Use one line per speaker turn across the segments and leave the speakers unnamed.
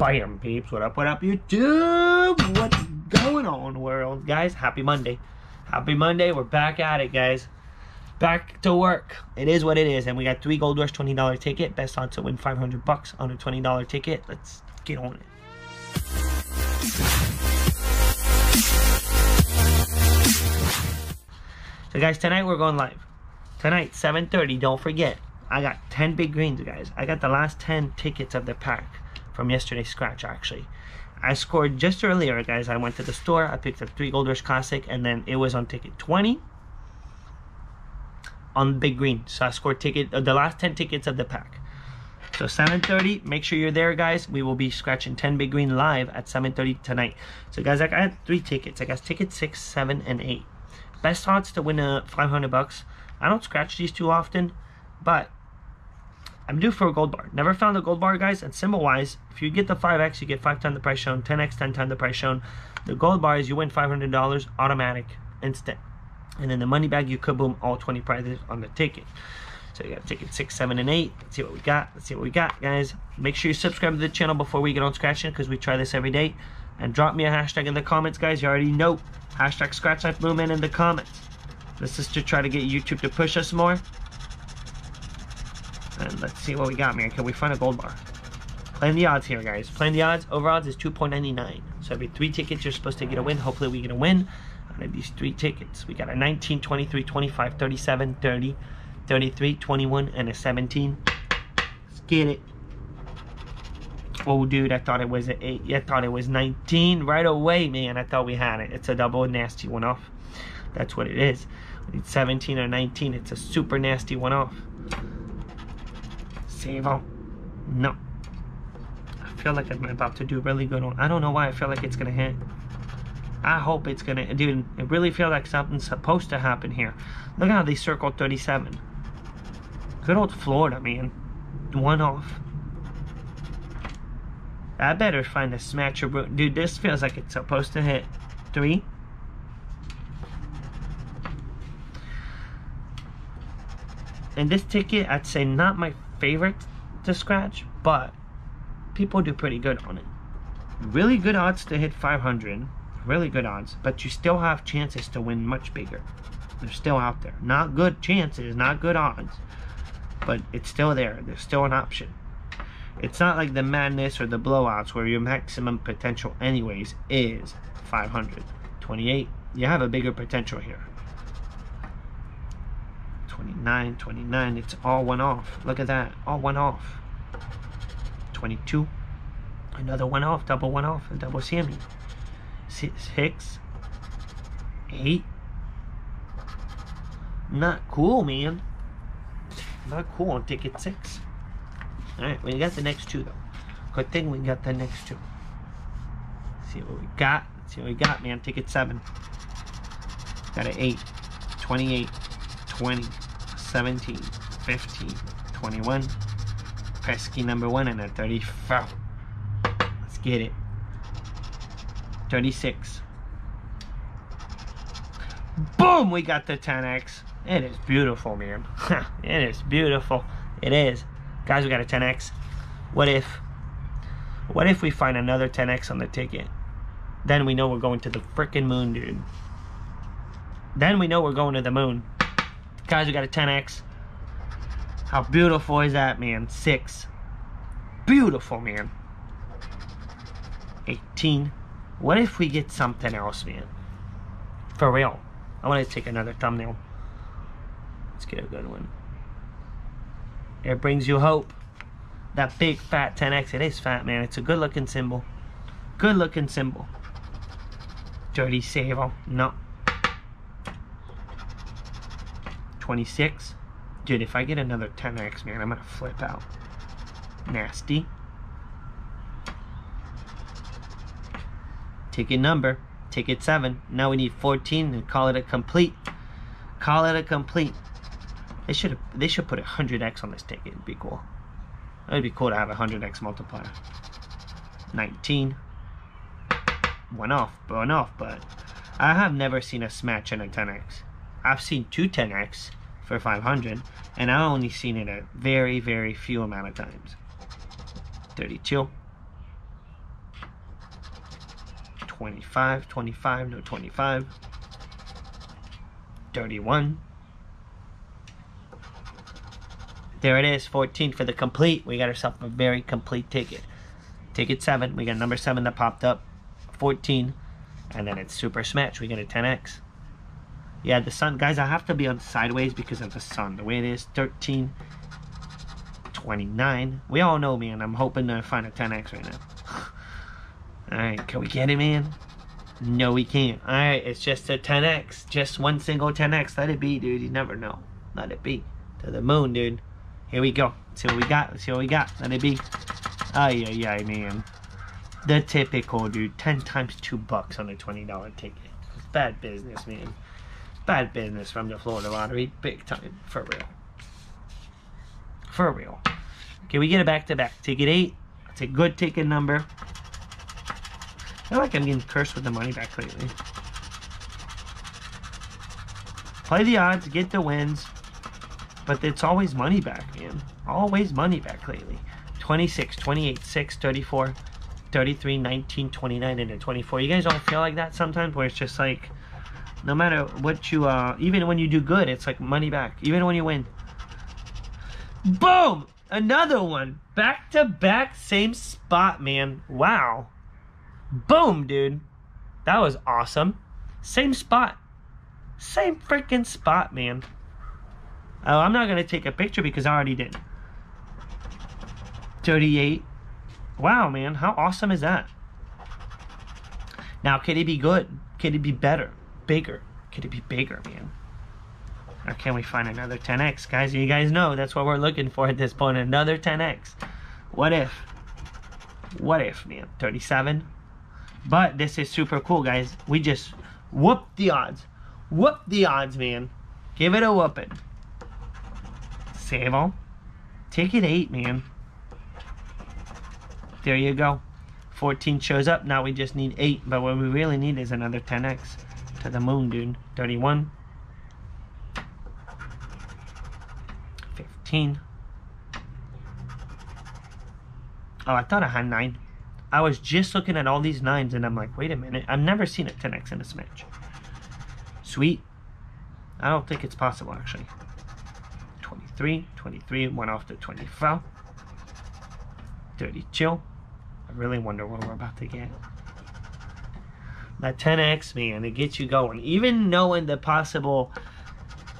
Bam, peeps. What up, what up, YouTube? What's going on, world? Guys, happy Monday. Happy Monday. We're back at it, guys. Back to work. It is what it is. And we got three Gold Rush $20 ticket. Best odds to win 500 bucks on a $20 ticket. Let's get on it. So, guys, tonight we're going live. Tonight, 7.30, don't forget. I got 10 big greens, guys. I got the last 10 tickets of the pack from yesterday's scratch, actually. I scored just earlier, guys. I went to the store. I picked up three Gold Rush Classic, and then it was on ticket 20 on Big Green. So I scored ticket uh, the last 10 tickets of the pack. So 7:30, make sure you're there, guys. We will be scratching 10 Big Green live at 7:30 tonight. So guys, I got three tickets. I got ticket six, seven, and eight. Best odds to win a 500 bucks. I don't scratch these too often, but I'm due for a gold bar. Never found a gold bar, guys. And symbol wise, if you get the 5x, you get 5 times the price shown, 10x, 10 times the price shown. The gold bar is you win $500 automatic, instant. And then the money bag, you kaboom all 20 prizes on the ticket. So you got ticket 6, 7, and 8. Let's see what we got. Let's see what we got, guys. Make sure you subscribe to the channel before we get on scratching because we try this every day. And drop me a hashtag in the comments, guys. You already know. Hashtag Scratch Life Movement in the comments. This is to try to get YouTube to push us more. Let's see what we got, man. Can we find a gold bar? Playing the odds here, guys. Playing the odds. Over odds is 2.99. So every three tickets, you're supposed to get a win. Hopefully we get a win out of these three tickets. We got a 19, 23, 25, 37, 30, 33, 21, and a 17. Let's get it. Oh, dude, I thought it was an 8. I thought it was 19 right away, man. I thought we had it. It's a double nasty one off. That's what it is. Need 17 or 19. It's a super nasty one off. Save. No. I feel like I'm about to do really good on. I don't know why I feel like it's going to hit. I hope it's going to. Dude, it really feels like something's supposed to happen here. Look how they circled 37. Good old Florida, man. One off. I better find a smatcher. Dude, this feels like it's supposed to hit. Three. And this ticket, I'd say not my favorite to scratch, but people do pretty good on it. Really good odds to hit 500. Really good odds, but you still have chances to win much bigger. They're still out there. Not good chances, not good odds, but it's still there. There's still an option. It's not like the madness or the blowouts where your maximum potential anyways is 500. 28, you have a bigger potential here. 29, 29, it's all one off. Look at that, all one off. 22, another one off, double one off, a double Sammy. Six, eight. Not cool, man. Not cool on ticket six. Alright, we got the next two though. Good thing we got the next two. Let's see what we got. Let's see what we got, man. Ticket seven. Got an 8, 28, 20, 17, 15, 21. Pesky number one and a 34. Let's get it. 36. Boom! We got the 10x. It is beautiful, man. it is beautiful. It is. Guys, we got a 10x. What if... What if we find another 10x on the ticket? Then we know we're going to the freaking moon, dude. Then we know we're going to the moon. Guys, we got a 10x. How beautiful is that, man? Six. Beautiful, man. 18. What if we get something else, man? For real. I want to take another thumbnail. Let's get a good one. It brings you hope. That big fat 10x. It is fat, man. It's a good looking symbol. Good looking symbol. Dirty Sable. No. 26. Dude, if I get another 10x, man, I'm gonna flip out. Nasty. Ticket number. Ticket 7. Now we need 14 and call it a complete. Call it a complete. They should. They should put 100x on this ticket. It'd be cool. It'd be cool to have a 100x multiplier. 19. One off, one off, but I have never seen a smatch in a 10x. I've seen two 10x for 500, and I've only seen it a very, very few amount of times. 32. 25, 25, no 25. 31. There it is, 14 for the complete. We got ourselves a very complete ticket. Ticket 7, we got number 7 that popped up. 14. And then it's Super Smash, we get a 10x. Yeah, the sun, guys, I have to be on sideways because of the sun. The way it is, 13, 29. We all know, man, I'm hoping to find a 10x right now. Alright, can we get it, man? No, we can't. Alright, it's just a 10x. Just one single 10x. Let it be, dude. You never know. Let it be. To the moon, dude. Here we go. Let's see what we got. Let's see what we got. Let it be. Ay, ay, ay, man. The typical, dude. 10 times 2 bucks on a $20 ticket. Bad business, man. Bad business from the Florida Lottery. Big time. For real. For real. Okay, we get it back to back. Ticket 8. It's a good ticket number. I feel like I'm getting cursed with the money back lately. Play the odds, get the wins. But it's always money back, man. Always money back lately. 26, 28, 6, 34, 33, 19, 29, and 24. You guys don't feel like that sometimes where it's just like, no matter what you, uh, even when you do good, it's like money back. Even when you win. Boom! Another one. Back to back, same spot, man. Wow. Boom, dude. That was awesome. Same spot. Same freaking spot, man. Oh, I'm not to take a picture because I already did. 38. Wow, man. How awesome is that? Now, could it be good? Could it be better? Bigger? Could it be bigger, man? Or can we find another 10x? Guys, you guys know that's what we're looking for at this point. Another 10x. What if? What if, man? 37? But this is super cool, guys. We just whoop the odds. Whoop the odds, man. Give it a whooping. Save them. Ticket 8, man. There you go. 14 shows up. Now we just need 8. But what we really need is another 10x. To the moon, dude. 31. 15. Oh, I thought I had 9. I was just looking at all these 9s and I'm like, wait a minute. I've never seen a 10x in a smash. Sweet. I don't think it's possible, actually. 23, 23, went off to 24. 30 chill. I really wonder what we're about to get. That 10x, man, it gets you going. Even knowing the possible,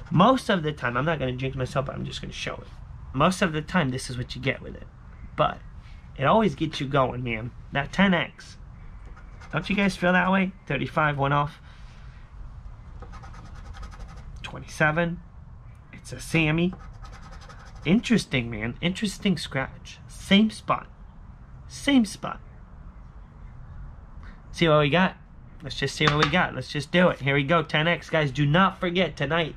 most of the time, I'm not going to jinx myself, but I'm just going to show it. Most of the time, this is what you get with it. But it always gets you going, man. That 10x. Don't you guys feel that way? 35 went off. 27. It's a Sammy. Interesting, man. Interesting scratch. Same spot. Same spot. See what we got? Let's just see what we got. Let's just do it. Here we go. 10x, guys. Do not forget tonight,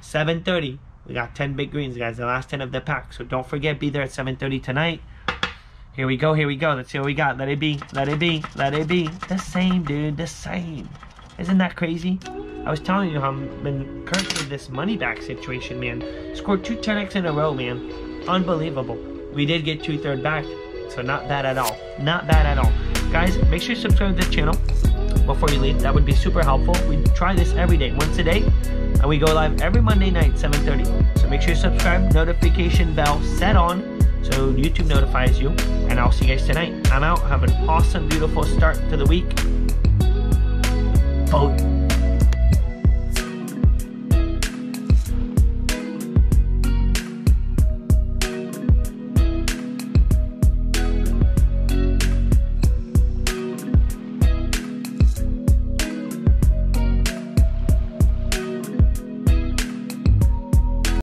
7.30. We got 10 big greens, guys. The last 10 of the pack. So don't forget, be there at 7.30 tonight. Here we go. Here we go. Let's see what we got. Let it be. Let it be. Let it be. The same, dude. The same. Isn't that crazy? I was telling you how I've been with this money back situation, man. Scored two 10x in a row, man. Unbelievable. We did get two third back, so not bad at all. Not bad at all. Guys, make sure you subscribe to the channel before you leave. That would be super helpful. We try this every day, once a day, and we go live every Monday night, 7.30. So make sure you subscribe, notification bell set on, so YouTube notifies you, and I'll see you guys tonight. I'm out. Have an awesome, beautiful start to the week.